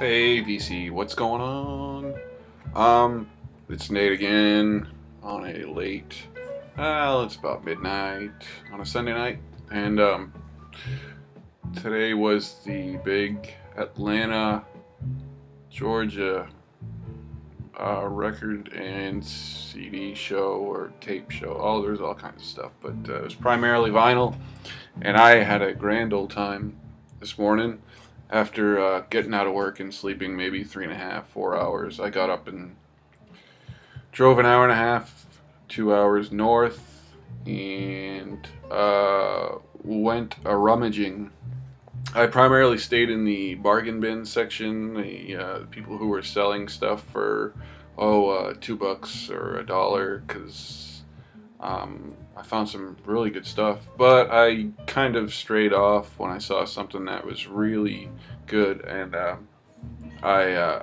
Hey VC, what's going on? Um, it's Nate again on a late, well, it's about midnight on a Sunday night, and um, today was the big Atlanta, Georgia uh, record and CD show or tape show. Oh, there's all kinds of stuff, but uh, it was primarily vinyl, and I had a grand old time this morning after uh, getting out of work and sleeping maybe three and a half, four hours, I got up and drove an hour and a half, two hours north, and uh, went a rummaging. I primarily stayed in the bargain bin section, the uh, people who were selling stuff for oh uh, two bucks or a dollar, because um, I found some really good stuff, but I kind of strayed off when I saw something that was really good, and uh, I uh,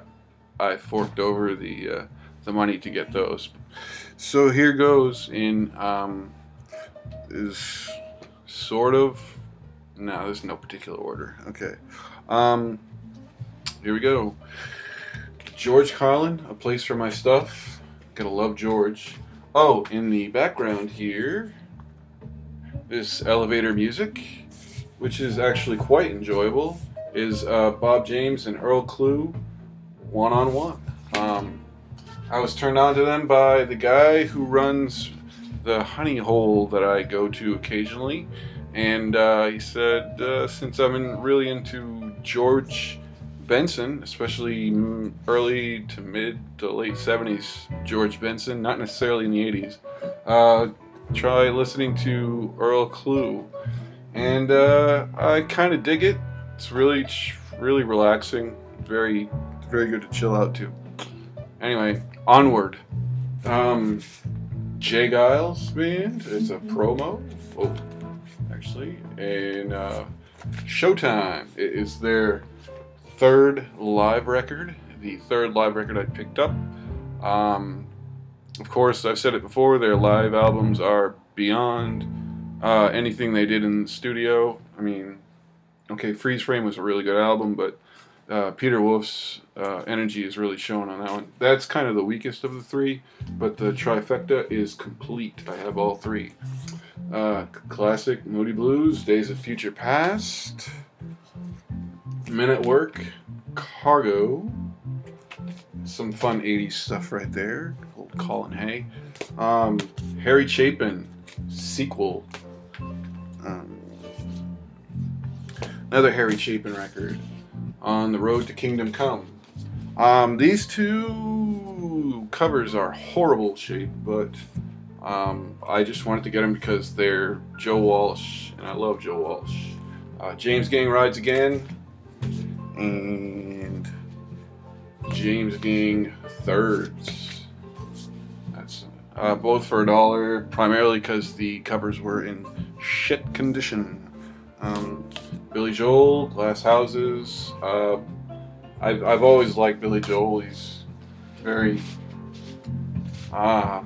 I forked over the uh, the money to get those. So here goes in um, is sort of no, there's no particular order. Okay, um, here we go. George Carlin, a place for my stuff. Gonna love George. Oh, in the background here, this elevator music, which is actually quite enjoyable, is uh, Bob James and Earl Klugh one on one. I was turned on to them by the guy who runs the honey hole that I go to occasionally, and uh, he said uh, since I'm in, really into George Benson, especially early to mid to late 70s George Benson, not necessarily in the 80s. Uh, try listening to Earl Klugh. And uh, I kind of dig it. It's really, really relaxing. Very, very good to chill out to. Anyway, onward. Um, J. Geils Band is a promo. Oh, actually. And uh, Showtime. It is their third live record, the third live record I picked up. Um, of course, I've said it before, their live albums are beyond uh, anything they did in the studio. I mean, okay, Freeze Frame was a really good album, but uh, Peter Wolf's uh, energy is really shown on that one. That's kind of the weakest of the three, but the trifecta is complete. I have all three. Uh, classic Moody Blues, Days of Future Passed. Men at Work, Cargo, some fun 80s stuff right there. Old Colin Hay. Um, Harry Chapin, sequel. Um, another Harry Chapin record. On the Road to Kingdom Come. Um, these two covers are horrible shape, but um, I just wanted to get them because they're Joe Walsh, and I love Joe Walsh. Uh, James Gang Rides Again, and James Gang thirds. That's uh, both for a dollar, primarily because the covers were in shit condition. Um, Billy Joel, Glass Houses. Uh, I've, I've always liked Billy Joel. He's very. Ah. Uh,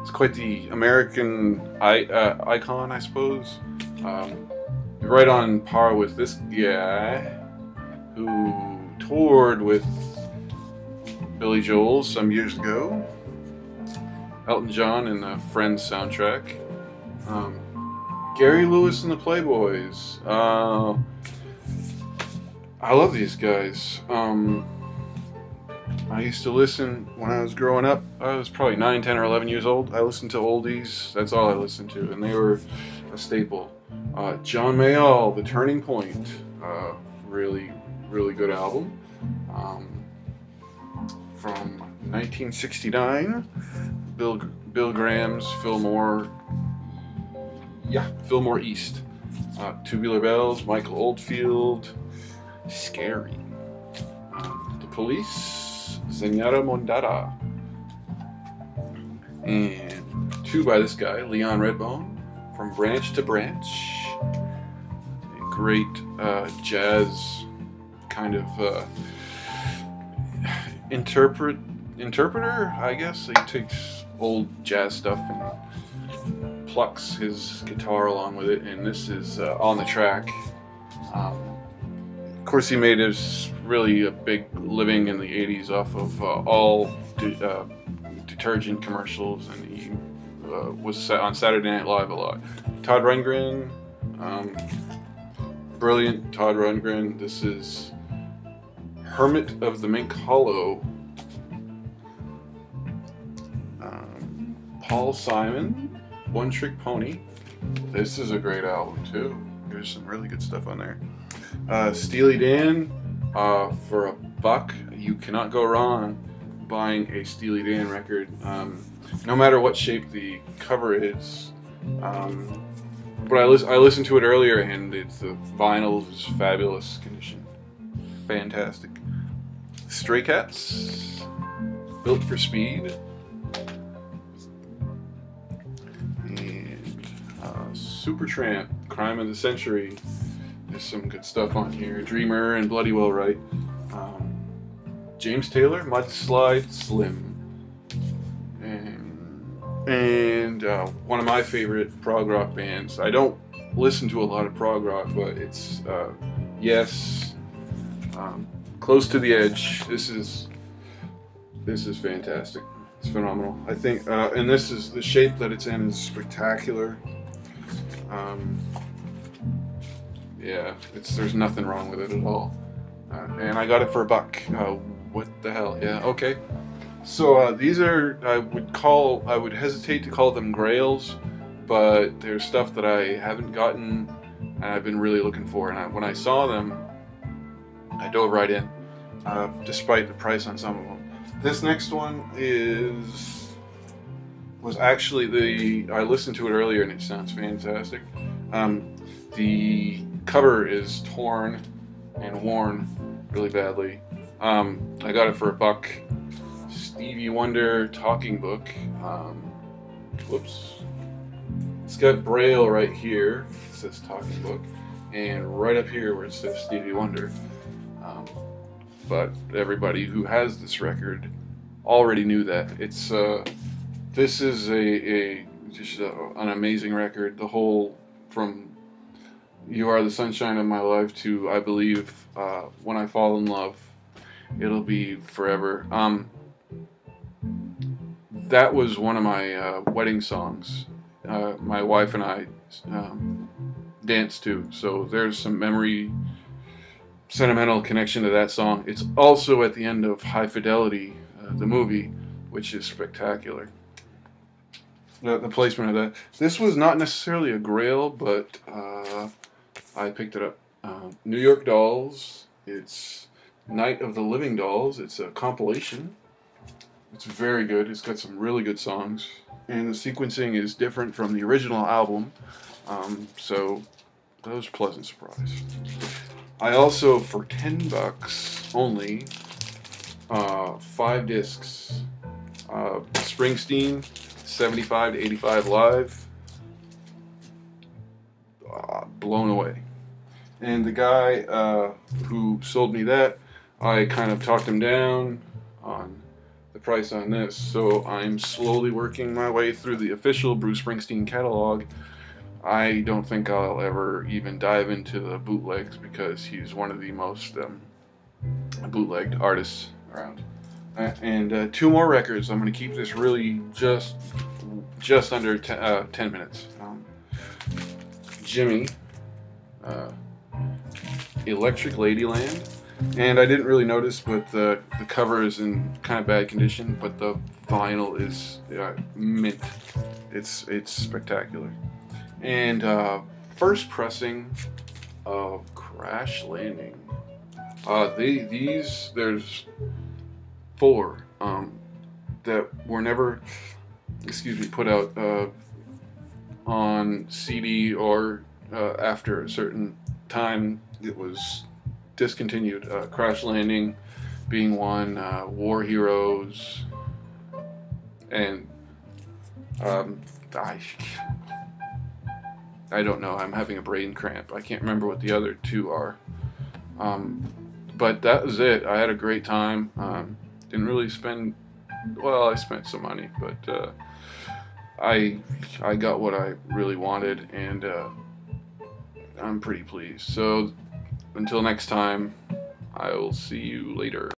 it's quite the American I, uh, icon, I suppose. Um, right on par with this guy who toured with Billy Joel some years ago. Elton John in the Friends soundtrack. Um, Gary Lewis and the Playboys. Uh, I love these guys. Um, I used to listen when I was growing up. I was probably 9, 10, or 11 years old. I listened to oldies. That's all I listened to, and they were a staple. Uh, John Mayall, The Turning Point. Uh, really, really good album um, from 1969. Bill Bill Graham's Fillmore, yeah, Fillmore East. Uh, Tubular Bells, Michael Oldfield, Scary. The Police, Zenyatta Mondatta. And two by this guy, Leon Redbone, From Branch to Branch. A great uh, jazz kind of uh, interpret interpreter, I guess. He takes old jazz stuff and plucks his guitar along with it, and this is uh, on the track. Um, course, he made his really a big living in the 80s off of uh, all de- uh, detergent commercials, and he uh, was on Saturday Night Live a lot. Todd Rundgren, um, brilliant Todd Rundgren. This is Hermit of the Mink Hollow. Um, Paul Simon, One Trick Pony. This is a great album too. There's some really good stuff on there. Uh, Steely Dan, uh, for a buck, you cannot go wrong buying a Steely Dan record. Um, no matter what shape the cover is. Um, but I, I listened to it earlier and it's the vinyl is fabulous condition. Fantastic. Stray Cats, Built for Speed. And uh, Supertramp, Crime of the Century. There's some good stuff on here. Dreamer and Bloody Well Right. Um, James Taylor, Mudslide Slim. And, uh, one of my favorite prog rock bands. I don't listen to a lot of prog rock, but it's uh, Yes, um, Close to the Edge. This is this is fantastic. It's phenomenal. I think, uh, and this is the shape that it's in is spectacular. Um, yeah, it's there's nothing wrong with it at all. Uh, and I got it for a buck. Uh, what the hell? Yeah, okay. So uh, these are I would call I would hesitate to call them grails, but there's stuff that I haven't gotten and I've been really looking for. And I, when I saw them, I dove right in, uh, despite the price on some of them. This next one is was actually the I listened to it earlier and it sounds fantastic. Um, the cover is torn and worn really badly. Um, I got it for a buck. Stevie Wonder talking book. Um, whoops. It's got Braille right here. It says talking book, and right up here where it says Stevie Wonder. Um, but everybody who has this record already knew that. It's uh, this is a, a just a, an amazing record. The whole from "You Are the Sunshine of My Life" to "I Believe," uh, "When I Fall in Love," it'll be forever. Um, that was one of my uh, wedding songs. Uh, my wife and I um, danced to, so there's some memory, sentimental connection to that song. It's also at the end of High Fidelity, uh, the movie, which is spectacular. The, the, placement of that. This was not necessarily a grail, but uh, I picked it up. Uh, New York Dolls. It's Night of the Living Dolls. It's a compilation. It's very good. It's got some really good songs. And the sequencing is different from the original album. Um, so that was a pleasant surprise. I also, for 10 bucks only, uh, five discs. Uh, Springsteen, 75 to 85 live. Uh, blown away. And the guy uh, who sold me that, I kind of talked him down on the price on this. So I'm slowly working my way through the official Bruce Springsteen catalog. I don't think I'll ever even dive into the bootlegs because he's one of the most um, bootlegged artists around. And uh, two more records. I'm going to keep this really just just under ten, uh, 10 minutes. Um, Jimi, uh, Electric Ladyland. And I didn't really notice, but the, the cover is in kind of bad condition, but the vinyl is uh, mint. It's, it's spectacular. And uh, first pressing of Crash Landing. Uh, they, these, there's four um, that were never, excuse me, put out uh, on CD or uh, after a certain time. It was discontinued. Uh, Crash Landing being one, uh, War Heroes, and um, I, I don't know. I'm having a brain cramp. I can't remember what the other two are. Um, but that was it. I had a great time. Um, didn't really spend. Well, I spent some money, but uh, I I got what I really wanted, and uh, I'm pretty pleased. So until next time, I will see you later.